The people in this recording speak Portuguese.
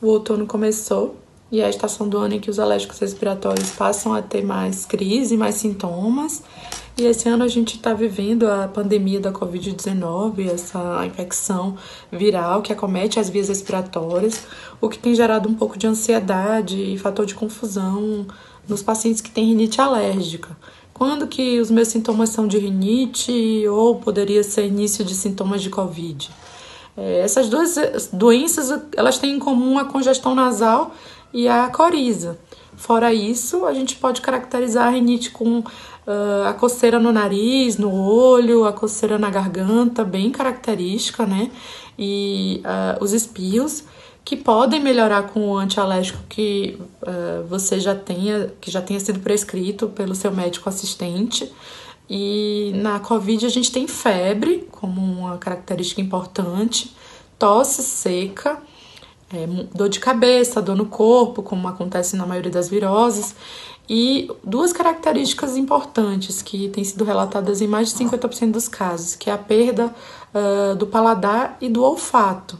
o outono começou e é a estação do ano em que os alérgicos respiratórios passam a ter mais crise, mais sintomas. E esse ano a gente está vivendo a pandemia da Covid-19, essa infecção viral que acomete as vias respiratórias, o que tem gerado um pouco de ansiedade e fator de confusão nos pacientes que têm rinite alérgica. Quando que os meus sintomas são de rinite ou poderia ser início de sintomas de Covid? É, essas duas doenças elas têm em comum a congestão nasal e a coriza. Fora isso, a gente pode caracterizar a rinite com uh, a coceira no nariz, no olho, a coceira na garganta, bem característica, né? E uh, os espios, que podem melhorar com o antialérgico que uh, você já tenha, que já tenha sido prescrito pelo seu médico assistente. E na Covid a gente tem febre como uma característica importante, tosse seca, é, dor de cabeça, dor no corpo, como acontece na maioria das viroses, e duas características importantes que têm sido relatadas em mais de 50% dos casos, que é a perda uh, do paladar e do olfato.